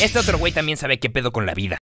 Este otro güey también sabe qué pedo con la vida.